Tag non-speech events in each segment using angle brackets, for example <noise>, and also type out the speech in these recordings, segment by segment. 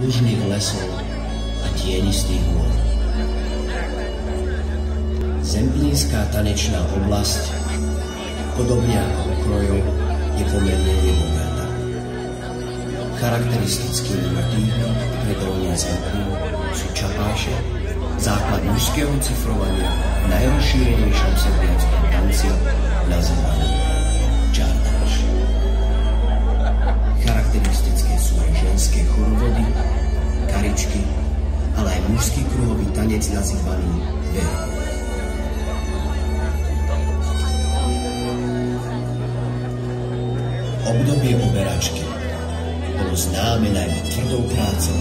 mužných lesov a tienistých hôr. Zemplínská tanečná oblasť, podobne ako okrojov, je pomerne nebogatá. Charakteristickými motívmi pre dolný zemplín sú čapáše, základ mužského cifrovania v najrozšírenejšom serbiackom tanci nazývaný čardáš. Charakteristické mužský kruhový tanec nazývaný verov. Obdobie oberačky bolo známe najmä tvrdou prácou,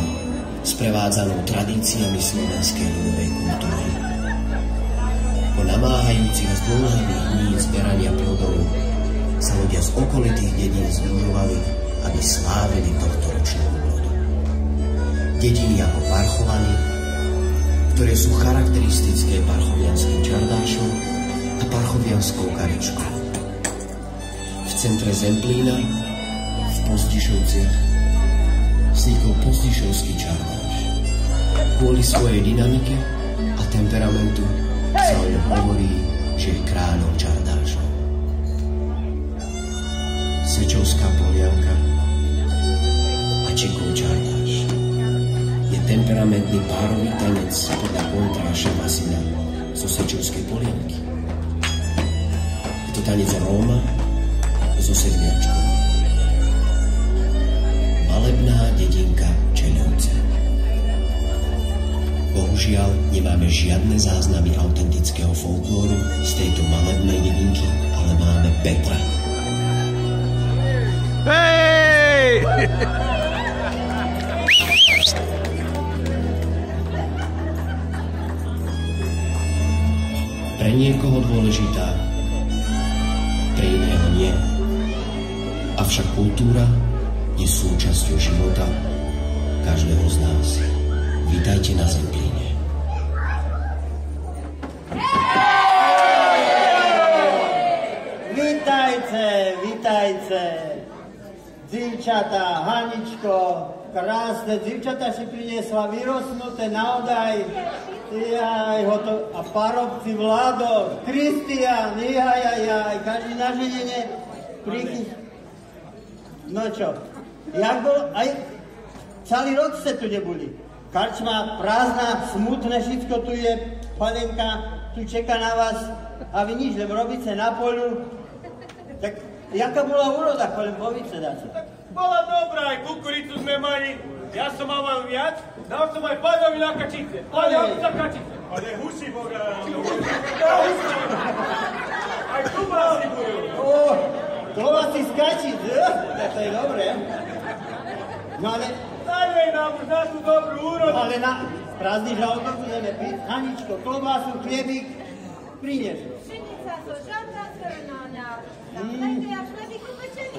sprevádzanou tradíciami slovenskej ľudovej kultúry. Po namáhajúcich zdĺhavých dní zberania plodov sa ľudia z okolitých dedín združovali, aby slávili tohto ročného plodu. Dediny ako Parchovany, ktoré sú charakteristické parchovianským čardášom a parchovianskou karičkou centre Zemplína v Pozdišovciach vznikol Pozdišovský čardáš. Kvôli svojej dynamike a temperamentu sa o ňom hovorí, že je kráľom čardášov. Sečovská polianka a Čekov čardáš temperamentný párový tanec podľa kontráša Vasina zo Sečovskej polianky. Je to tanec Róma, so sedmiačkou. Malebná dedinka Čeľovce. Bohužiaľ nemáme žiadne záznamy autentického folklóru z tejto malebnej dedinky, ale máme Petra. Hej! <laughs> niekoho dôležitá, pre iného nie. Avšak kultúra je súčasťou života každého z nás. Vítajte na Zemplíne. Vítajte, vítajte. Dzivčatá, Haničko, krásne dzivčatá si priniesla vyrosnuté naozaj. Jaj, hoto, a parobci Vlado, Kristian, jaj, jaj, jaj, každý na ženenie prichyst, No čo, jak bol, aj celý rok ste tu neboli. Karčma prázdna, smutné, všetko tu je, panenka tu čeká na vás a vy nič, len robíte na polu. Tak jaká bola úroda, kolem bovice dáte? Bola dobrá, aj kukuricu sme mali, ja som mal viac, dal som aj pánovi na kačice, ale on za kačice. Ale husi boga. Aj tu ma si budú. Slova si skačiť, tak to je dobré. No ale... Dajme nám už na tú dobrú úrodu. No ale na prázdny žalko budeme piť. Haničko, klobásu, chliebík, prinieš. Pšenica so žalta zrnona. Mm.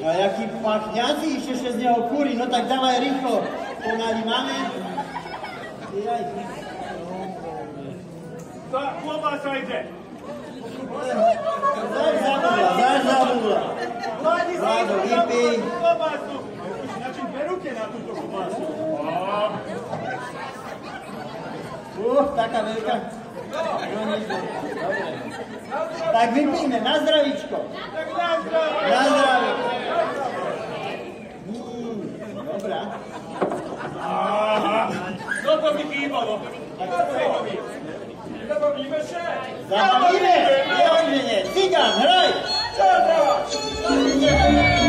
A jaký pachňací, ešte z neho kúri, no tak dávaj rýchlo. Pomaly máme. Jaj. Tá, klobása ide. Zaž zabudla, zaž zabudla. Vládi si Vládo, idú vypij. na klobásu. Načím berúte na túto klobásu? Uh, taká veľká. Tak vypíme, na zdravíčko. Tak na zdravie. Na zdravie. Gotowi Kimono. Gotowi. Zabawimy się! Zabawimy! Zabawimy! Cygan, hraj! Zabawimy!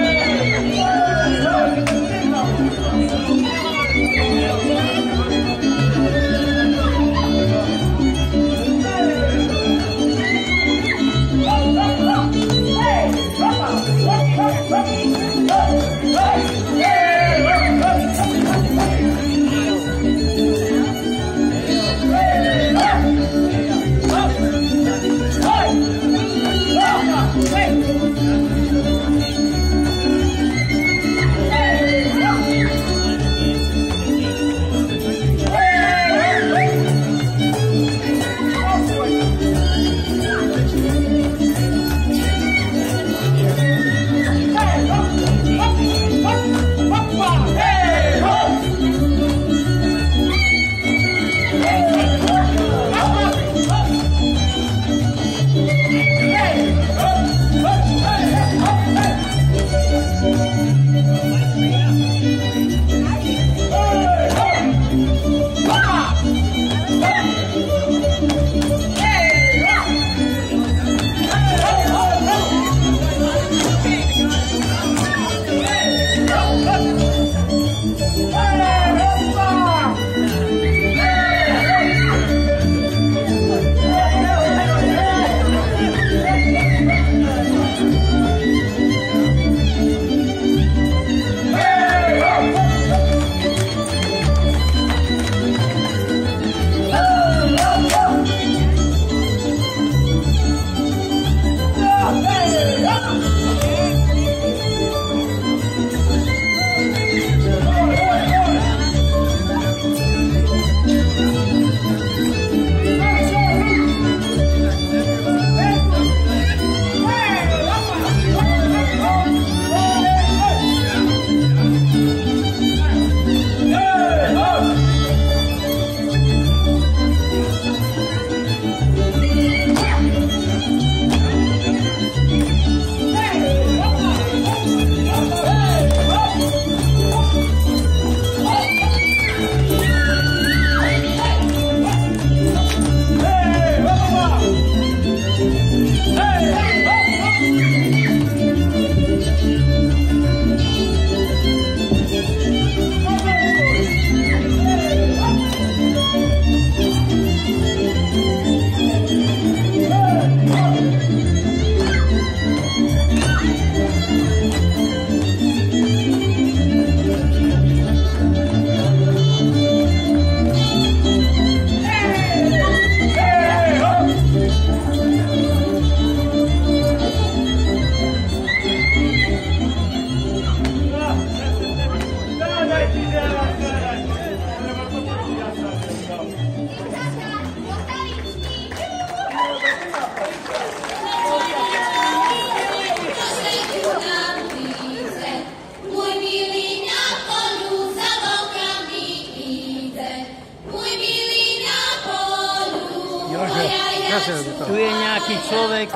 Tu je nejaký človek,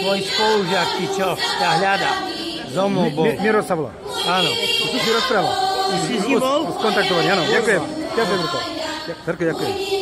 tvoj spolužiak, ty čo, ťa hľada. So mnou bol. Mi, mi, Miro sa volá. Áno. Tu si rozprával. Ty si s ním bol? Skontaktovaný, áno. Ďakujem. Ďakujem, Mirko. Ďakujem, ďakujem.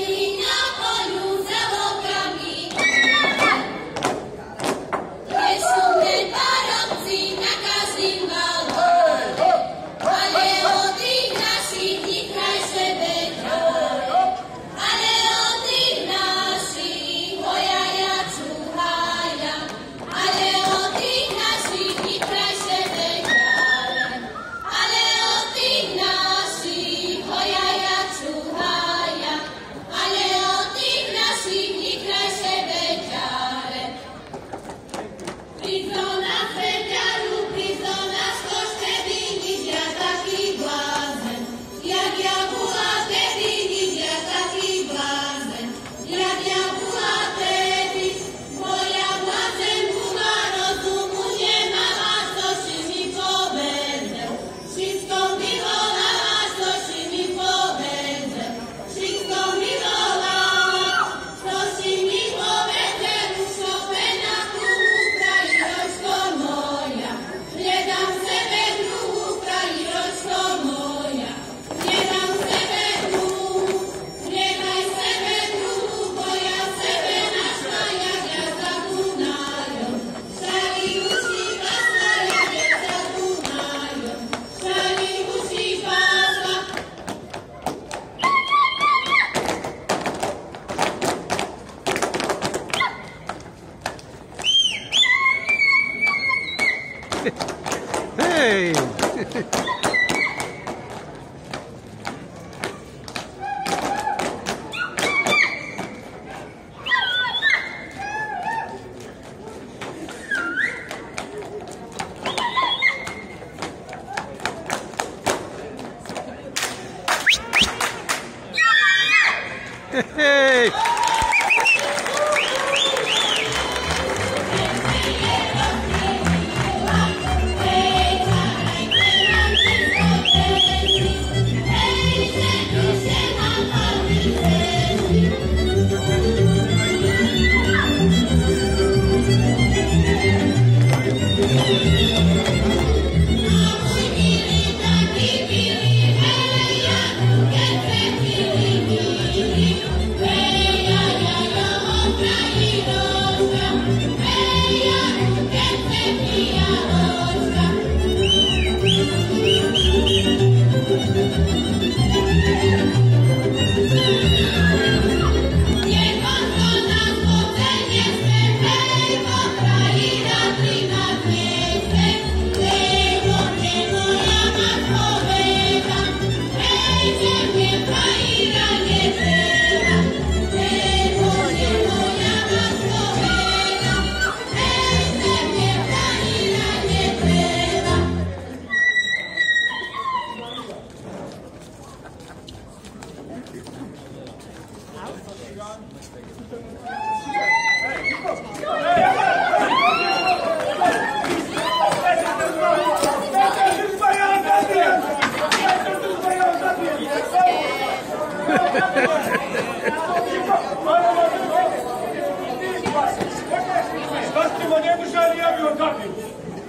Mieszanie o kapić.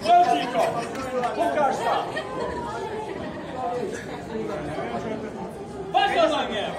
Chodź go. Pokaż tam. Patrz na mnie.